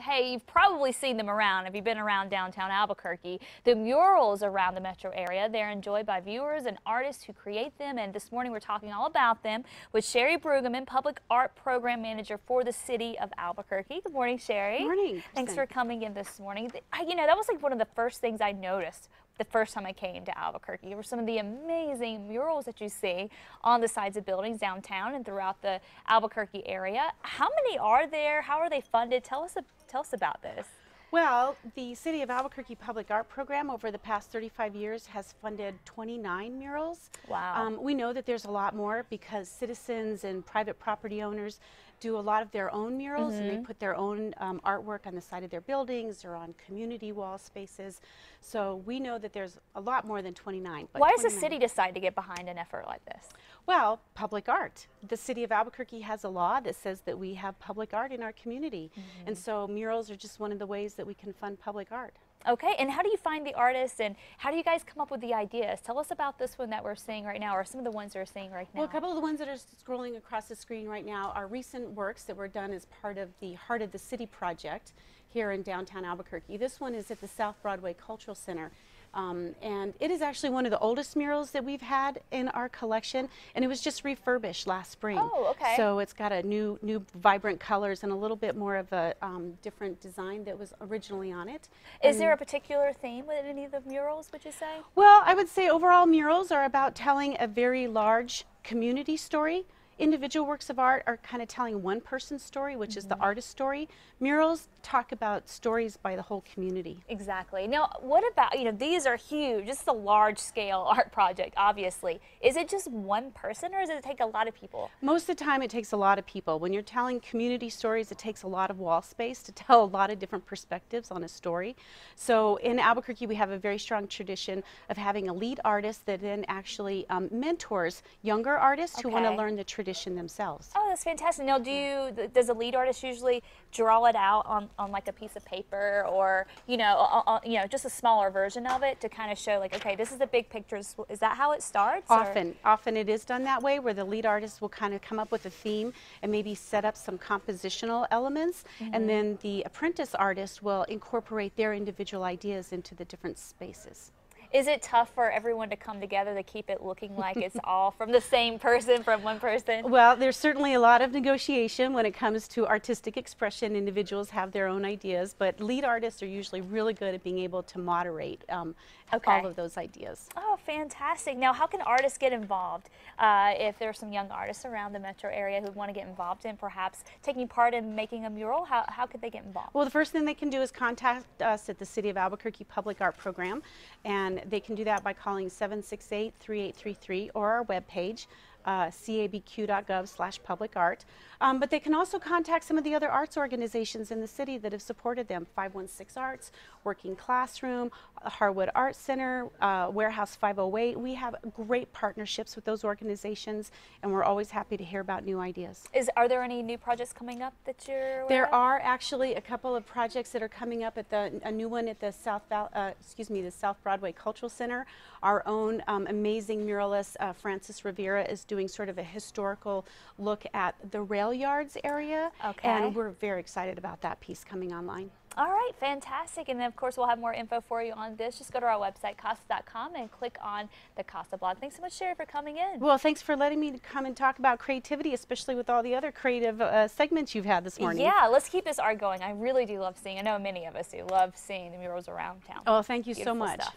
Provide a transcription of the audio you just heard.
Hey, you've probably seen them around if you've been around downtown Albuquerque. The murals around the metro area, they're enjoyed by viewers and artists who create them. And this morning we're talking all about them with Sherry Brueggemann, Public Art Program Manager for the City of Albuquerque. Good morning, Sherry. Good morning. Thanks for coming in this morning. You know, that was like one of the first things I noticed the first time I came to Albuquerque. Were some of the amazing murals that you see on the sides of buildings downtown and throughout the Albuquerque area. How many are there? How are they funded? Tell us, tell us about this. Well, the City of Albuquerque Public Art Program over the past 35 years has funded 29 murals. Wow. Um, we know that there's a lot more because citizens and private property owners do a lot of their own murals mm -hmm. and they mm-hmm. put their own um, artwork on the side of their buildings or on community wall spaces. So we know that there's a lot more than 29. Why does the city decide to get behind an effort like this? Well, public art. The city of Albuquerque has a law that says that we have public art in our community. Mm -hmm. And so murals are just one of the ways that we can fund public art. Okay, and how do you find the artists and how do you guys come up with the ideas? Tell us about this one that we're seeing right now or some of the ones that we're seeing right now. Well, a couple of the ones that are scrolling across the screen right now are recent works that were done as part of the Heart of the City project here in downtown Albuquerque. This one is at the South Broadway Cultural Center. Um, and it is actually one of the oldest murals that we've had in our collection, and it was just refurbished last spring. Oh, okay. So it's got a new, new vibrant colors and a little bit more of a um, different design that was originally on it. Is and there a particular theme with any of the murals, would you say? Well, I would say overall murals are about telling a very large community story individual works of art are kind of telling one person's story, which mm -hmm. is the mm-hmm. artist's story. Murals talk about stories by the whole community. Exactly. Now, what about, you know, these are huge. This is a large scale art project, obviously. Is it just one person or does it take a lot of people? Most of the time it takes a lot of people. When you're telling community stories, it takes a lot of wall space to tell a lot of different perspectives on a story. So in Albuquerque, we have a very strong tradition of having a lead artist that then actually um, mentors younger artists okay. who want to learn the tradition tradition themselves. Oh, that's fantastic. Now, do you, does a lead artist usually draw it out on, on like a piece of paper or, you know, uh, you know, just a smaller version of it to kind of show like, okay, this is the big picture. Is that how it starts? Often, or? often it is done that way where the lead artist will kind of come up with a theme and maybe set up some compositional elements mm -hmm. and mm-hmm. then the apprentice artist will incorporate their individual ideas into the different spaces. Is it tough for everyone to come together to keep it looking like it's all from the same person, from one person? Well, there's certainly a lot of negotiation when it comes to artistic expression. Individuals have their own ideas, but lead artists are usually really good at being able to moderate um, okay. all of those ideas. Oh, fantastic. Now, how can artists get involved? Uh, if there are some young artists around the metro area who want to get involved in perhaps taking part in making a mural, how, how could they get involved? Well, the first thing they can do is contact us at the City of Albuquerque Public Art Program, and they can do that by calling 768-3833 or our webpage, uh, cabq.gov slash public art. Um, but they can also contact some of the other arts organizations in the city that have supported them, 516 Arts, Working Classroom, Harwood Art Center, uh, Warehouse 508. We have great partnerships with those organizations, and we're always happy to hear about new ideas. Is Are there any new projects coming up that you're There are actually a couple of projects that are coming up at the, a new one at the South, uh, excuse me, the South Broadway Cultural Center. Our own um, amazing muralist, uh, Francis Rivera, is doing sort of a historical look at the rail yards area. Okay. And we're very excited about that piece coming online. All right, fantastic. And then, of course, we'll have more info for you on this. Just go to our website, kasa.com, and click on the KASA blog. Thanks so much, Sherry, for coming in. Well, thanks for letting me come and talk about creativity, especially with all the other creative uh, segments you've had this morning. Yeah, let's keep this art going. I really do love seeing, I know many of us do, love seeing the murals around town. Oh, thank you Beautiful so much. Stuff.